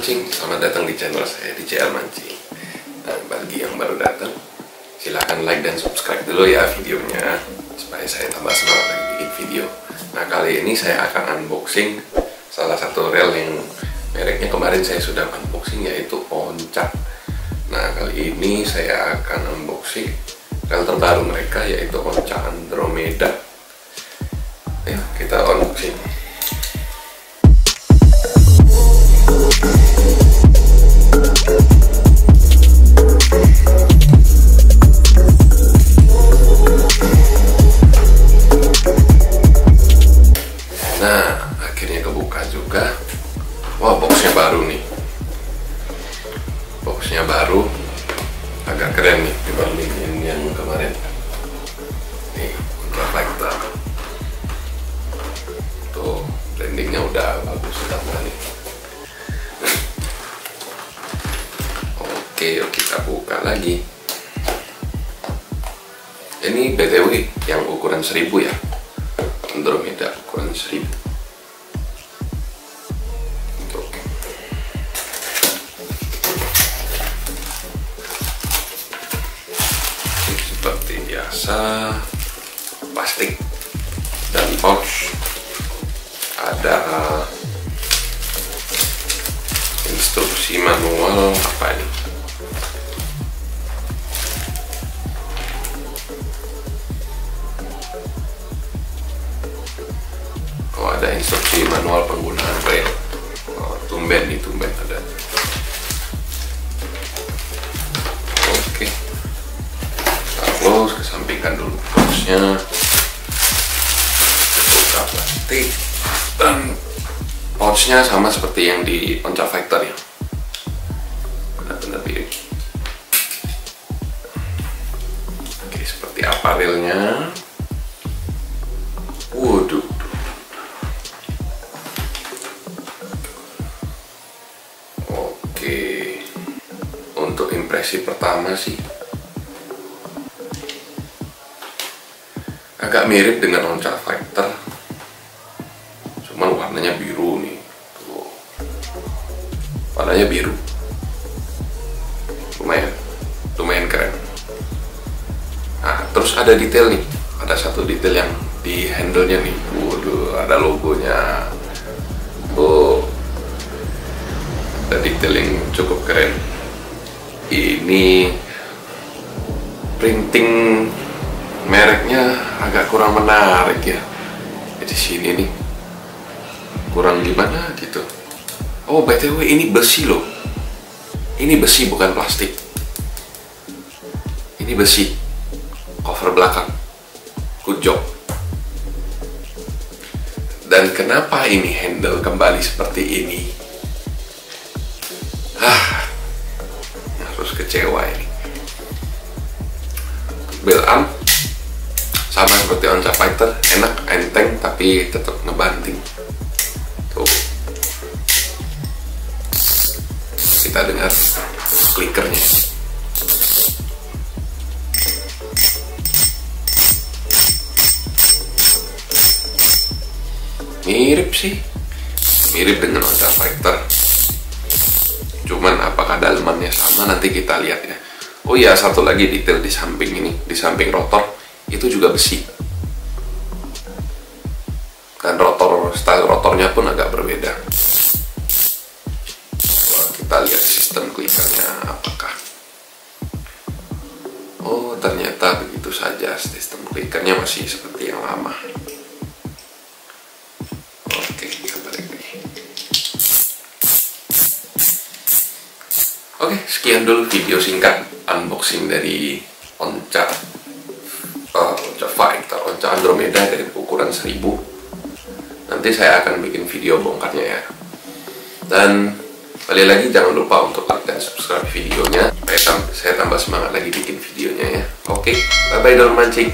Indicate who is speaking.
Speaker 1: mancing, selamat datang di channel saya di CL Mancing. Nah, bagi yang baru datang, silahkan like dan subscribe dulu ya videonya supaya saya tambah semangat lagi bikin video. Nah kali ini saya akan unboxing salah satu rel yang mereknya kemarin saya sudah unboxing yaitu Onca. Nah kali ini saya akan unboxing rel terbaru mereka yaitu Onca Andromeda. Ya kita unboxing. Boxnya baru, agak keren nih dibandingin yang kemarin. Nih, factor. Tuh, brandingnya udah bagus sudah nih. Oke, yuk kita buka lagi. Ini BTW yang ukuran 1000 ya. Andromeda ukuran 1000 biasa plastik dan pouch ada instruksi manual apa ini Oh ada instruksi manual penggunaan rel. Oh, tumben nih tumben close, kesampingkan dulu boxnya. Buka plastik dan pouchnya sama seperti yang di Onca Factor ya. Benar-benar mirip. Oke, seperti apa relnya? Waduh. Oke, untuk impresi pertama sih agak mirip dengan Onca Fighter, cuman warnanya biru nih, tuh. Warnanya biru, lumayan, lumayan keren. Nah, terus ada detail nih, ada satu detail yang di handle-nya nih, waduh, ada logonya, tuh. Ada detail yang cukup keren. Ini printing mereknya agak kurang menarik ya. Di sini nih. Kurang gimana gitu? Oh btw ini besi loh. Ini besi bukan plastik. Ini besi. Cover belakang. Good job dan kenapa ini handle kembali seperti ini? Ah harus kecewa ini. Bel arm sama seperti Onca Fighter enak enteng tapi tetap ngebanting. Tuh. Kita dengar klikernya mirip sih. Mirip dengan Onca Fighter. Cuman apakah dalemannya sama? Nanti kita lihat ya. Oh iya satu lagi detail di samping ini di samping rotor itu juga besi. Dan rotor style rotornya pun agak berbeda. Wah, kita lihat sistem klikernya apakah. Oh ternyata begitu saja sistem klikernya masih seperti yang lama. Oke kita balik lagi. Oke, sekian dulu video singkat unboxing dari Onca uh, Onca Fighter, Onca Andromeda dari ukuran 1000 Nanti saya akan bikin video bongkarnya ya. Dan kali lagi jangan lupa untuk like dan subscribe videonya. Supaya saya tambah semangat lagi bikin videonya ya. Oke, bye-bye dalam mancing